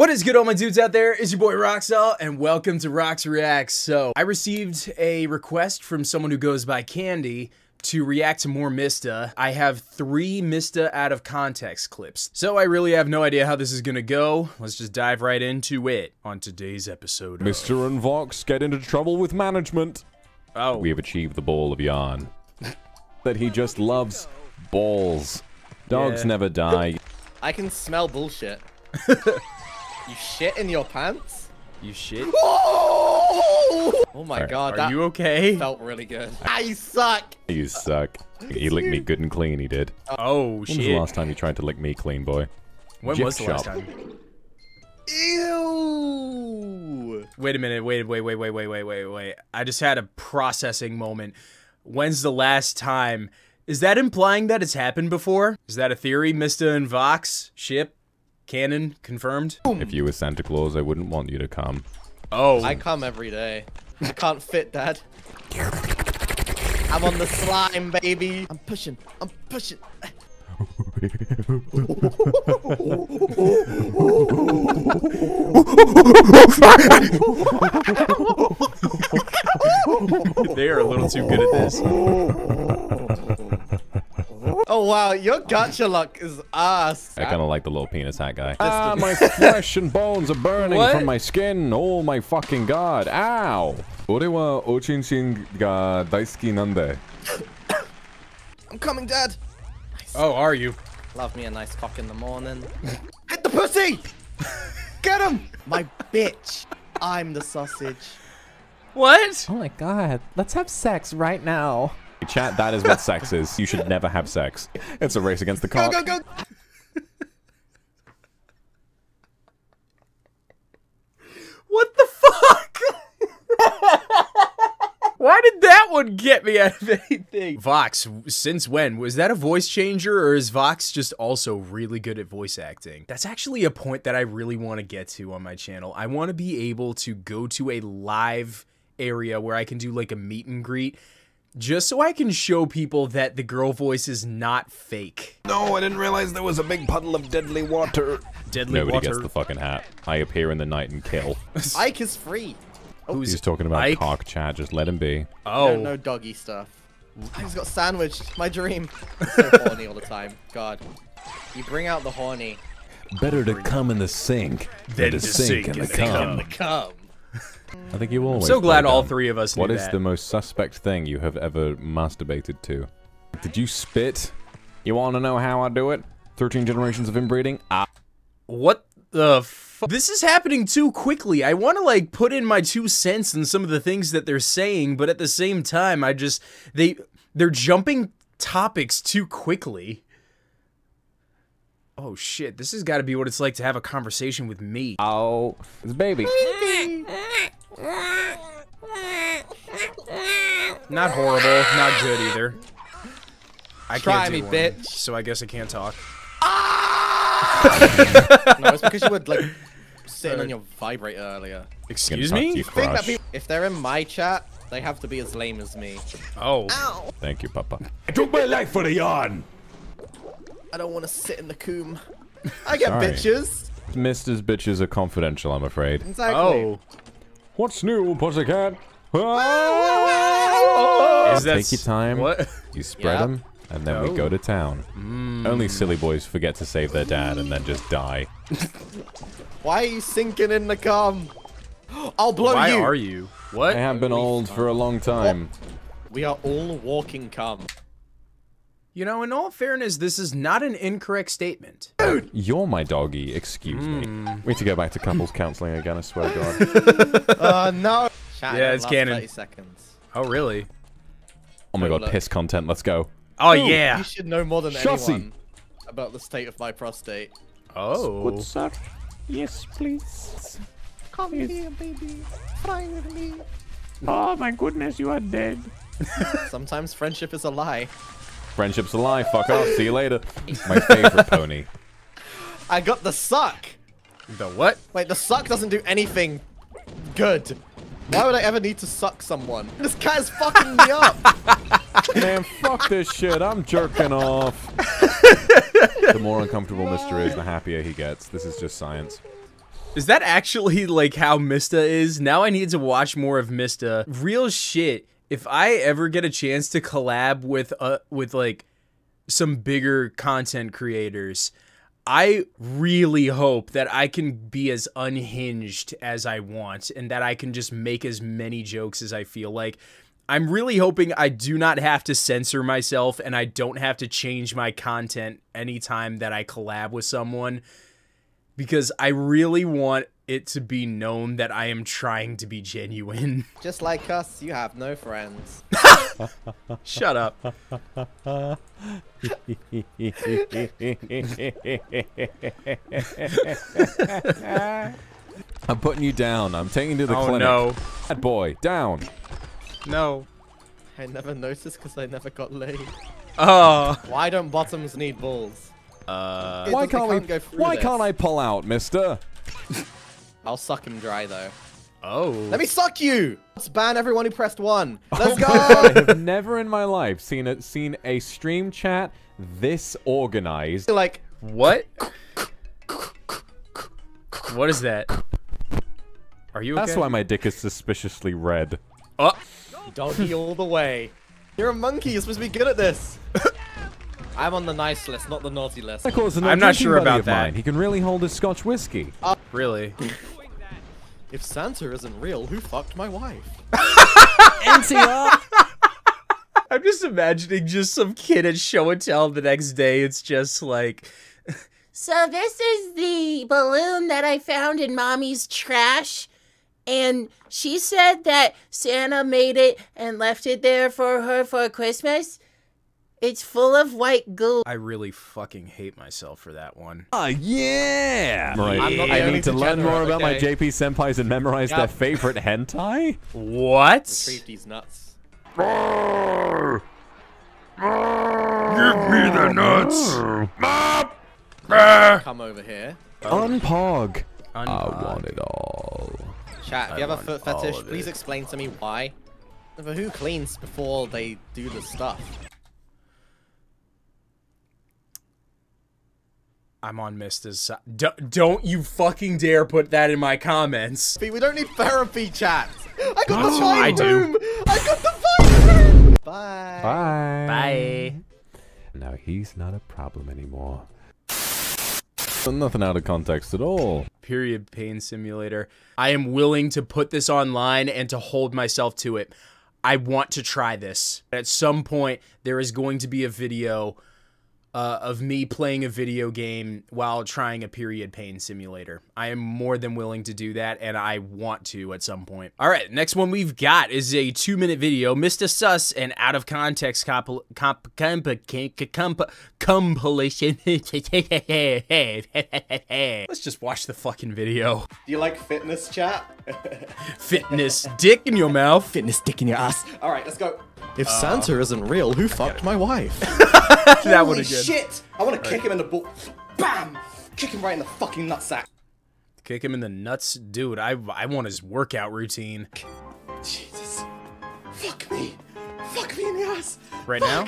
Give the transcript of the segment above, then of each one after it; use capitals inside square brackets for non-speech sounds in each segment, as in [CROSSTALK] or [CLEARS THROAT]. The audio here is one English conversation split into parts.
What is good, all my dudes out there? It's your boy Roxalt, and welcome to Rox Reacts. So, I received a request from someone who goes by Candy to react to more Mysta. I have three Mysta out of context clips, so I really have no idea how this is gonna go. Let's just dive right into it on today's episode. Mysta and Vox get into trouble with management. Oh, We have achieved the ball of yarn. [LAUGHS] that he just loves balls. Dogs Yeah. never die. I can smell bullshit. [LAUGHS] you shit in your pants? you shit. [LAUGHS] Oh, oh my Alright. god, Are that you okay? felt really good. Ah, I suck. You suck. He licked me good and clean, he did. Oh When was the last time you tried to lick me clean, boy? When Gift was the last time? Ew. Wait a minute. Wait, wait, wait, wait, wait, wait, wait, wait. I just had a processing moment. When's the last time? Is that implying that it's happened before? Is that a theory, Mysta and Vox? Ship? Canon? Confirmed? If you were Santa Claus, I wouldn't want you to come. Oh. I come every day. I can't fit, Dad. I'm on the slime, baby. I'm pushing. I'm pushing. they are a little too good at this. [LAUGHS] Oh wow, your gacha luck is ass. I kind of like the little penis hat guy. Ah, my [LAUGHS] flesh and bones are burning what? from my skin. Oh my fucking god. Ow. Ore wa ga daisuki nande. I'm coming, Dad. Nice. Oh, are you? Love me a nice cock in the morning. [LAUGHS] Hit the pussy! [LAUGHS] Get him! My bitch. I'm the sausage. What? Oh my god. Let's have sex right now. Chat, that is what sex is. You should never have sex. It's a race against the Go, go, go! What the fuck? [LAUGHS] Why did that one get me out of anything? Vox, since when? Was that a voice changer or is Vox just also really good at voice acting? That's actually a point that I really want to get to on my channel. I want to be able to go to a live area where I can do like a meet and greet just so I can show people that the girl voice is not fake. No, I didn't realize there was a big puddle of deadly water. Deadly Nobody water. gets the fucking hat. I appear in the night and kill. [LAUGHS] Ike is free. Who's He's talking about Ike? cock chat. Just let him be. Oh, No, no doggy stuff. I just got sandwiched. My dream. So horny all the time. God. You bring out the horny. Better to come in the sink Than to sink in the cum. The cum. I think you always. so glad all dumb. three of us knew What is that. the most suspect thing you have ever masturbated to? Did you spit? You want to know how I do it? 13 generations of inbreeding? Ah. What the fu- This is happening too quickly. I want to like put in my two cents in some of the things that they're saying, but at the same time, I just they they're jumping topics too quickly. Oh shit, this has got to be what it's like to have a conversation with me. Oh, it's baby. Not horrible, not good either. I Try can't do me, one, bitch. So I guess I can't talk. Ah! [LAUGHS] No, it's because you were like sitting on your vibrator earlier. Excuse Gonna talk to me? you, Think that people, if they're in my chat, they have to be as lame as me. Oh. Ow! Thank you, Papa. I took my life for the yarn. I don't want to sit in the coom. [LAUGHS] I get Sorry. bitches. Mysta's bitches are confidential, I'm afraid. Exactly. Oh. What's new, pussycat? Is that Take your time. What? You spread Yeah. them, and then we Oh. go to town. Only silly boys forget to save their dad and then just die. [LAUGHS] Why are you sinking in the cum? [GASPS] I'll blow Why you. are you? What? I have been old for a long time. We are all walking cum. You know, in all fairness, this is not an incorrect statement. Dude! You're my doggy, excuse me. We need to go back to couples counseling again, I swear to God. [LAUGHS] Uh, no. Chat, Yeah, it's last canon. 30 seconds. Oh, really? Oh my god, Look. piss content, let's go. Oh, Ooh, yeah. You should know more than Shotzi. anyone about the state of my prostate. Oh. sir? Yes, please. Come here, baby. Fly with me. Oh my goodness, you are dead. [LAUGHS] Sometimes friendship is a lie. Friendship's a lie, fuck off, see you later. My favorite [LAUGHS] pony. I got the suck. The what? Wait, the suck doesn't do anything good. Why would I ever need to suck someone? [LAUGHS] This cat is fucking me up. [LAUGHS] Man, fuck this shit, I'm jerking off. [LAUGHS] the more uncomfortable Mysta is, the happier he gets. This is just science. Is that actually like how Mysta is? Now I need to watch more of Mysta. Real shit. If I ever get a chance to collab with uh with like some bigger content creators, I really hope that I can be as unhinged as I want and that I can just make as many jokes as I feel like. I'm really hoping I do not have to censor myself and I don't have to change my content anytime that I collab with someone because I really want it to be known that I am trying to be genuine. [LAUGHS] Just like us, you have no friends. [LAUGHS] [LAUGHS] Shut up. I'm putting you down. I'm taking you to the Oh clinic. no. Bad boy, down. No. I never noticed because I never got laid. Oh. Why don't bottoms need balls? Uh Why can't, can't we? go Why this. can't I pull out, Mister? I'll suck him dry though. oh. Let me suck you! Let's ban everyone who pressed one. Let's oh, go! [LAUGHS] I have never in my life seen a seen a stream chat this organized. like, What? What is that? Are you okay? That's why my dick is suspiciously red. Oh. doggy all the way. You're a monkey, you're supposed to be good at this. [LAUGHS] I'm on the nice list, not the naughty list. Of course, an I'm not sure about that. Mine. He can really hold his Scotch whiskey. Uh, really? [LAUGHS] If Santa isn't real, who fucked my wife? [LAUGHS] I'm just imagining just some kid at show and tell the next day. It's just like, So this is the balloon that I found in mommy's trash. And she said that Santa made it and left it there for her for Christmas. It's full of white goo. I really fucking hate myself for that one. Ah, yeah! Right. I'm not I need to learn more degenerate, about my? JP senpais and memorize their Yep. favorite hentai. What? Retrieve these nuts. Give me the nuts! Come over here. Unpog. I want it all. Chat, if I you have a foot fetish, please explain to me why. But who cleans before they do the stuff? I'm on Mysta's side. D- don't you fucking dare put that in my comments. We don't need therapy, chat. I got the [GASPS] fine I do. room. I got the fine room. Bye. Bye. Bye. Now he's not a problem anymore. Nothing out of context at all. Period pain simulator. I am willing to put this online and to hold myself to it. I want to try this. At some point, there is going to be a video uh, of me playing a video game while trying a period pain simulator. I am more than willing to do that, and I want to at some point. All right, next one we've got is a two minute video, Mysta Sus, and out of context comp- comp- comp- comp- compilation. [LAUGHS] Let's just watch the fucking video. Do you like fitness, chat? [LAUGHS] Fitness dick in your mouth. fitness dick in your ass. All right, let's go. If Santa um, isn't real, who fucked my wife? [LAUGHS] that would Holy have shit! I want to kick him in the butt. Bam! Kick him right in the fucking nutsack. Kick him in the nuts, dude. I I want his workout routine Jesus. Fuck me. Fuck me in the ass. right now.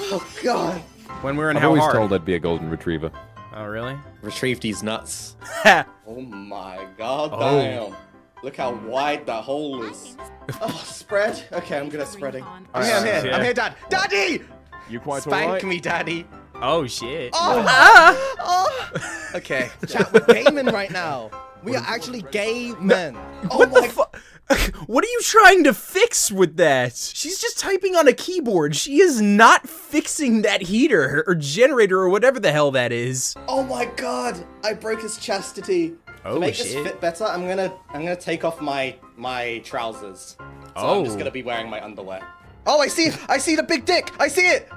Oh god. When we're in I've how always hard? told I'd be a golden retriever. Oh really? Retrieve these nuts. [LAUGHS] Oh my god Oh. damn. Look how mm. wide that hole is. [LAUGHS] Oh, spread. Okay, I'm good at spreading. I'm here, I'm here. yeah. I'm here, Dad. Daddy! You quite Spank me, Daddy. oh shit. Oh, oh. [LAUGHS] Okay, chat, we're gaming right now. We are actually gay men. Oh what my the fuck? [LAUGHS] What are you trying to fix with that? She's just typing on a keyboard. She is not fixing that heater or generator or whatever the hell that is. Oh my god, I broke his chastity. Oh, to make shit. this fit better, I'm gonna I'm gonna take off my my trousers. So Oh. I'm just gonna be wearing my underwear. Oh, I see I see the big dick. I see it.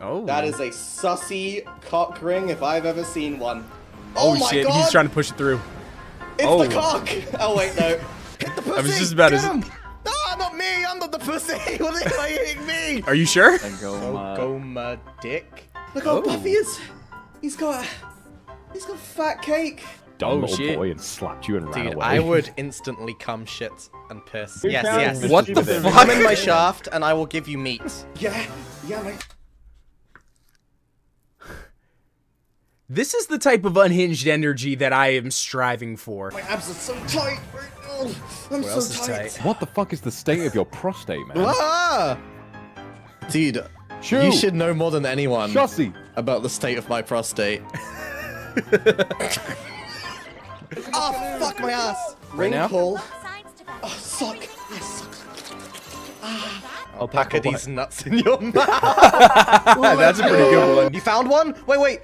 Oh. That is a sussy cock ring if I've ever seen one. Oh, my shit. god. He's trying to push it through. It's Oh. the cock. [LAUGHS] Oh wait, no. Hit the pussy. I was just about Get to- him. Ah, not me. I'm not the pussy. [LAUGHS] What are you hitting me? Are you sure? Goma dick. Look how Oh. buff he is. He's got a, he's got fat cake. Dumb Oh, little shit. boy and slapped you and ran Dude, away. I would [LAUGHS] instantly come shit and piss. Yes, counting yes. Mr. What the Stupid. fuck? Come in my shaft and I will give you meat. Yeah, yeah, mate. This is the type of unhinged energy that I am striving for. My abs are so tight right. I'm What so tight. tight? What the fuck is the state of your prostate, man? Ah! Dude, Shoo! you should know more than anyone Shossie! about the state of my prostate. [LAUGHS] oh, fuck my ass. Right now? Wrinkle. Oh, suck. Yes, suck. Alpaca ah. these nuts [LAUGHS] in your [LAUGHS] mouth. That's a pretty good one. You found one? Wait, wait.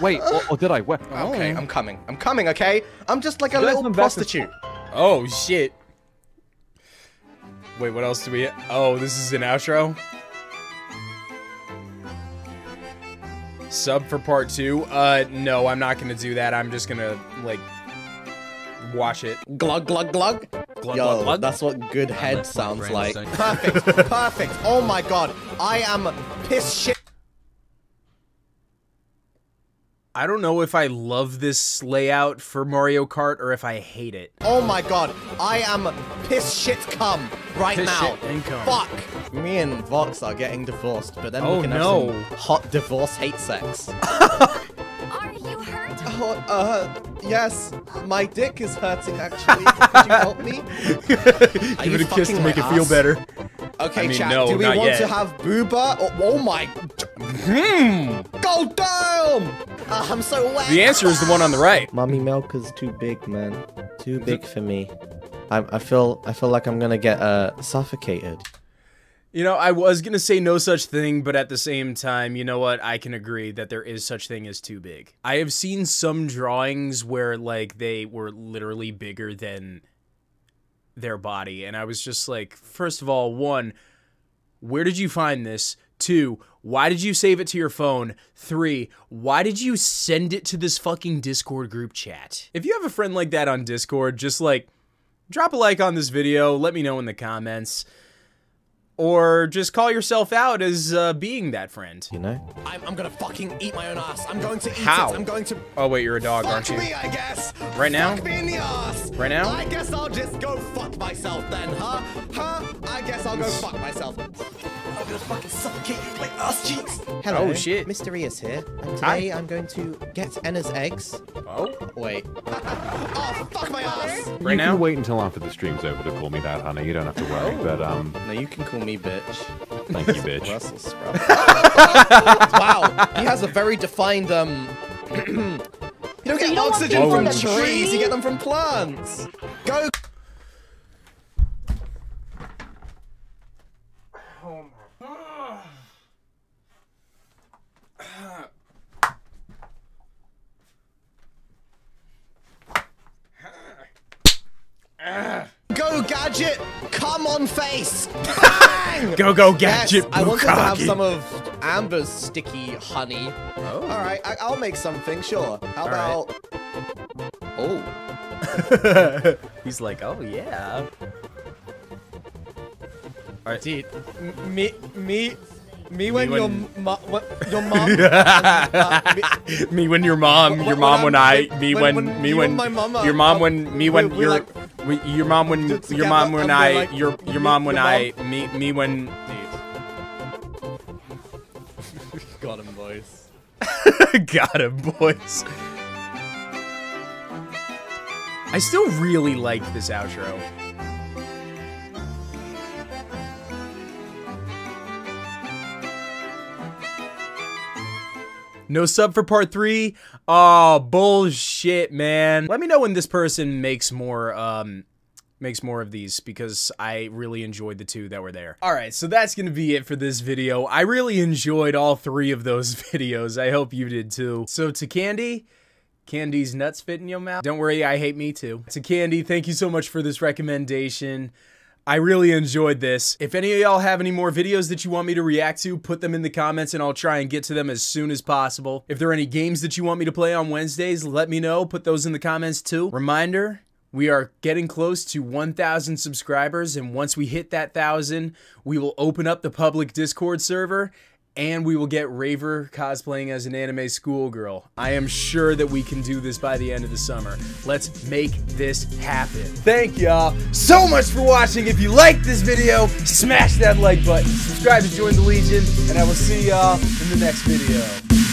Wait, or, or did I? Where? [LAUGHS] Okay, I'm coming. I'm coming, okay? I'm just like a There's little some vessels- prostitute. Oh shit. Wait, what else do we? Oh, this is an outro. Sub for part two. Uh, no, I'm not gonna do that. I'm just gonna like watch it. Glug, glug, glug. Glug, Yo, glug, glug. that's what good head sounds like. [LAUGHS] Perfect, perfect. Oh my god, I am piss shit. I don't know if I love this layout for Mario Kart or if I hate it. Oh my god, I am piss shit cum right Piss now. shit and. Fuck. Me and Vox are getting divorced, but then Oh, we can have some hot divorce hate sex. Are you hurt? [LAUGHS] Oh, uh, yes, my dick is hurting actually. [LAUGHS] Could you help me? [LAUGHS] Give it a kiss to make it my feel better. Okay, I mean, chat. no, do we want yet. to have booba? Oh, oh my! Hmm. Go down! Uh, I'm so wet. The answer is the one on the right. Mommy milk is too big, man. Too big for me. I, I feel I feel like I'm gonna get uh suffocated. You know, I was gonna say no such thing, but at the same time, you know what? I can agree that there is such thing as too big. I have seen some drawings where like they were literally bigger than their body, and I was just like, first of all, one, where did you find this? Two, why did you save it to your phone? Three, why did you send it to this fucking Discord group chat? If you have a friend like that on Discord, just like drop a like on this video, let me know in the comments or just call yourself out as uh, being that friend. You know? I'm, I'm gonna fucking eat my own ass. I'm going to eat How? it. I'm going to Oh wait, you're a dog, fuck aren't you? me, I guess. Right now? Fuck me in the ass. Right now? I guess I'll just go fuck myself then, huh? Huh? I guess I'll go fuck myself. I'm gonna fucking suffocate you with my ass cheeks. Hello, Oh, shit. Mysta Rias here, and Hi. today I'm going to get Enna's eggs. Oh, Wait. [LAUGHS] oh, fuck my ass! right you now? can wait until after the stream's over to call me that, honey. You don't have to worry. But um, No, you can call me bitch. thank you, bitch. [LAUGHS] Russell Sprout. [LAUGHS] wow, he has a very defined um. [CLEARS THROAT] you don't get you don't oxygen from from the trees. You get them from plants. Go. Go gadget, come on face. Bang! Go go Yes, gadget I wanted to have some of Amber's sticky honey. Oh. All right, I, I'll make something. Sure. How All about? Oh, [LAUGHS] He's like, oh yeah. Alright. dude, m- me, me, me when when, your your mo- your mom. uh, me- me when your mom, When- your when mom I'm- when I, when- me when- when, when me you when, and my mama your mom when, me when, we your, like- we- your mom when, Just your mom together when I, like- your, your mom when your I, me, me when, [LAUGHS] Got him, boys. [LAUGHS] got him, boys. I still really like this outro. No sub for part three? Oh, bullshit, man. Let me know when this person makes more, um, makes more of these because I really enjoyed the two that were there. All right, so that's to be it for this video. I really enjoyed all three of those [LAUGHS] videos. I hope you did too. So to Candy, Candy's nuts fit in your mouth. Don't worry, I hate me too. To Candy, thank you so much for this recommendation. I really enjoyed this. If any of y'all have any more videos that you want me to react to, put them in the comments and I'll try and get to them as soon as possible. If there are any games that you want me to play on Wednesdays, let me know. Put those in the comments too. Reminder, we are getting close to 1,000 subscribers, and once we hit that 1,000, we will open up the public Discord server and we will get Raver cosplaying as an anime schoolgirl. I am sure that we can do this by the end of the summer. Let's make this happen. Thank y'all so much for watching. If you liked this video, smash that like button, subscribe to join the Legion, and I will see y'all in the next video.